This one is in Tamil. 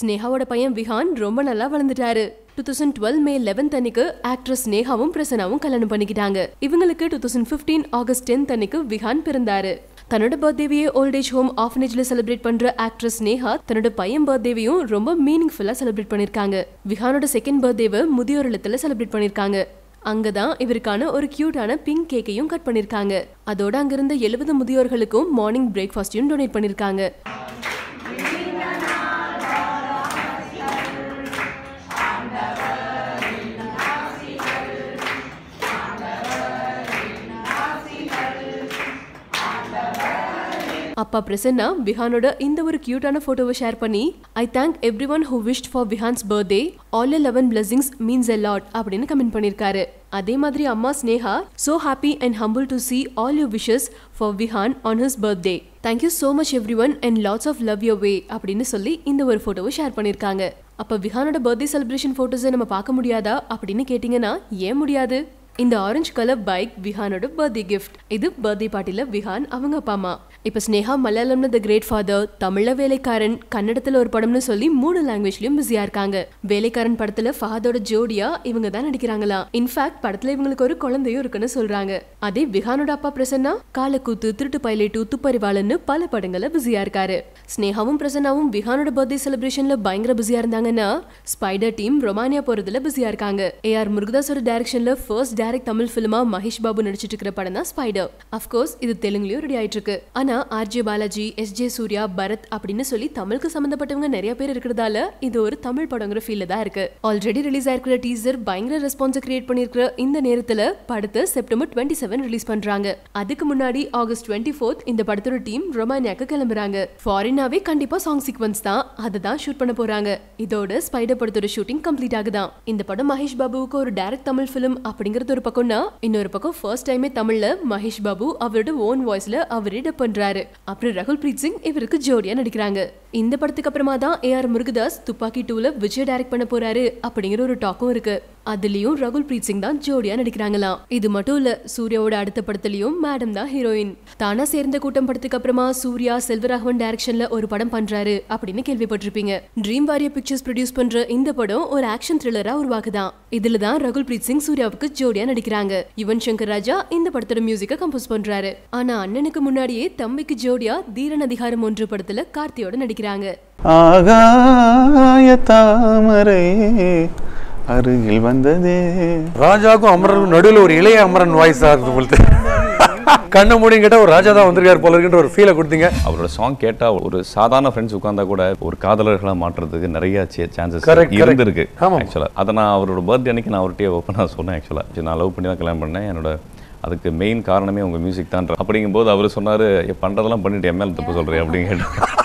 ஸ்னேகாவோட பையன் விஹான் ரொம்ப நல்லா வளர்ந்துட்டாரு. Two thousand twelve May eleventh அன்னைக்கு ஆக்ட்ரஸ் ஸ்னேகாவும் பிரசனாவும் கல்யாணம் பண்ணிக்கிட்டாங்க. இவங்களுக்கு two thousand fifteen August tenth அன்னைக்கு விஹான் பிறந்தாரு. தன்னோட பர்த்டேவையே ஓல்ட் ஏஜ் ஹோம் ஆஃபனேஜ்ல செலிப்ரேட் பண்ற ஆக்ட்ரஸ் நேஹா தன்னோட பையன் பர்த்டேவையும் ரொம்ப மீனிங்ஃபுல்லா செலிப்ரேட் பண்ணிருக்காங்க. விஹானோட செகண்ட் பர்த்டேவை முதியோர் இல்லத்துல செலிப்ரேட் பண்ணிருக்காங்க. அங்கதான் இவருக்கான ஒரு கியூட்டான பிங்க் கேக்கையும் கட் பண்ணிருக்காங்க. அதோட அங்கிருந்த எழுபது முதியோர்களுக்கும் மார்னிங் பிரேக்ஃபாஸ்டையும் டொனேட் பண்ணிருக்காங்க. அப்பா பிரசன்னா விஹானோட இந்த ஒரு கியூட்டான போட்டோவை ஷேர் பண்ணி I thank everyone who wish for Vihaan's birthday all eleven blessings means a lot அப்படின்னு கமெண்ட் பண்ணியிருக்காரு அதே மாதிரி அம்மா Sneha so happy and humble to see all you wishes for Vihaan on his birthday thank you so much everyone and lots of love your way அப்படின்னு சொல்லி இந்த ஒரு போட்டோவை ஷேர் பண்ணியிருக்காங்க அப்ப விஹானோட பர்த்டே செலிப்ரேஷன் போட்டோஸை நம்ம பார்க்க முடியாதா அப்படின்னு கேட்டிங்கன்னா ஏன் முடியாது? இந்த ஆரஞ்சு கலர் பைக் விஹானோட பர்த்டே கிஃப்ட் இது பர்த்டே பார்ட்டியில விஹான் அவங்க அப்பா அம்மா. இப்போ ஸ்னேகா மலையாளம்ல த கிரேட் ஃபாதர் தமிழ வேலைக்காரன் கன்னடத்தில் ஒரு படம்னு சொல்லி மூணு லாங்குவேஜ்லயும் பிஸியா இருக்காங்க. வேலைக்காரன் படத்துல ஃபாதரோட ஜோடியா இவங்க தான் நடிக்கிறாங்களா? இன்ஃபேக்ட் படத்துல இவங்களுக்கு ஒரு குழந்தையும் இருக்குன்னு சொல்றாங்க. அதே விஹானோட அப்பா பிரசன்னா காலக்கூத்து திருட்டு பைலட்டு துப்பறிவாளன்னு பல படங்கள பிஸியா இருக்காரு. ஸ்னேகாவும் பிரசன்னாவும் விஹானோட பர்த்டே செலிப்ரேஷன்ல பயங்கர பிஸியா இருந்தாங்கன்னா ஸ்பைடர் டீம் ரொமானியா போறதுல பிஸியா இருக்காங்க. ஏ ஆர் முருகதாஸோட டைரக்ஷன்ல ஃபர்ஸ்ட் டைரக்ட் தமிழ் ஃபிலிமா மகேஷ் பாபு நடிச்சிட்டு இருக்கிற படம் தான் ஸ்பைடர் அஃப்கோர்ஸ் இது தெலுங்குலயும் ரெடி ஆயிட்டு இருக்கு. ஆனா RJ Balaji S J Surya Bharath அப்படின்னு சொல்லி தமிழுக்கு சம்மந்தப்பட்டவங்க நிறைய பேர் இருக்கிறதால இது ஒரு தமிழ் படங்கிற ஃபீல்ல தான் இருக்கு. ஆல்ரெடி ரிலீஸ் ஆயிருக்கிற டீசர் பயங்கர ரெஸ்பான்ஸை கிரியேட் பண்ணிருக்கிற இந்த நேரத்தில் படத்தை செப்டம்பர் டுவெண்ட்டி செவன் ரிலீஸ் பண்றாங்க. அதுக்கு முன்னாடி ஆகஸ்ட் டுவெண்ட்டி ஃபோர்த் இந்த படத்தோட டீம் ரொமானியாக்கு கிளம்புறாங்க. ஃபாரினாவே கண்டிப்பா சாங் சீக்வன்ஸ் தான். அதை தான் ஷூட் பண்ண போறாங்க. இதோட ஸ்பைடர் படத்தோட ஷூட்டிங் கம்ப்ளீட் ஆகுதான். இந்த படம் மகேஷ் பாபுவுக்கு ஒரு டைரக்ட் தமிழ் ஃபிலிம் அப்படிங்கிறது ஒரு பக்கம்னா இன்னொரு பக்கம் ஃபர்ஸ்ட் டைமே தமிழ்ல மகேஷ் பாபு அவரோட ஓன் வாய்ஸ்ல அவரே டப் பண்றாரு. அப்புறம் ரகுல் பிரீத் சிங் இவருக்கு ஜோடியா நடிக்கிறாங்க. இந்த படத்துக்கு அப்புறமா தான் ஏ ஆர் முருகதாஸ் துப்பாக்கி டூல விஜய் டைரக்ட் பண்ண போறாரு அப்படிங்கிற ஒரு டாக்கும் இருக்கு. அதுலயும் ரகுல் பிரீத் சிங் தான் ஜோடியா நடிக்கிறாங்களாம். இது மட்டும் இல்ல சூர்யாவோட அடுத்த படத்துலயும் மேடம் தான் ஹீரோயின் தானா சேர்ந்த கூட்டம் படத்துக்கு அப்புறமா சூர்யா செல்வராகவன் டைரக்ஷன்ல ஒரு படம் பண்றாரு அப்படின்னு கேள்விப்பட்டிருப்பீங்க. ட்ரீம் வாரியர் பிக்சர்ஸ் ப்ரொடியூஸ் பண்ற இந்த படம் ஒரு ஆக்ஷன் த்ரில்லரா உருவாக்குதான் இதுல தான் ரகுல் பிரீத் சிங் சூர்யாவுக்கு ஜோடியா நடிக்கிறாங்க. யுவன் சங்கர் ராஜா இந்த படத்தோட மியூசிக்கை கம்போஸ் பண்றாரு. ஆனா அண்ணனுக்கு முன்னாடியே தம்பிக்கு ஜோடியா தீரன் அதிகாரம் ஒன்று படத்துல கார்த்தியோட நடிக்கிறாங்க ஆகாய தாமரை அருகில் வந்ததே. ராஜாவுக்கும் அமரனுக்கும் நடுவில் ஒரு இளைய அமரன் வாய்ஸா போல கண்ணு மூடியும் கேட்டா ஒரு ராஜா தான் வந்திருக்காரு போல இருக்குன்ற ஒரு ஃபீலை கொடுத்தீங்க. அவரோட சாங் கேட்டா ஒரு சாதாரண ஃப்ரெண்ட்ஸ் உட்கார்ந்தா கூட ஒரு காதலர்களா மாற்றுறதுக்கு நிறைய சான்சஸ். இருந்திருக்கு. ஆக்சுவலா அதை நான் அவரோட பர்த்டே அன்னைக்கு நான் அவர்கிட்டயே ஓப்பனாக சொன்னேன் ஆக்சுவலா நான் லவ் பண்ணி தான் கல்யாணம் பண்ணேன். என்னோட அதுக்கு மெயின் காரணமே உங்க மியூசிக் தான் அப்படிங்கும்போது அவர் சொன்னாரு "ஏ, பண்றதெல்லாம் பண்ணிட்டு எம்எல் தப்பு சொல்றேன் அப்படின்னு கேட்டார்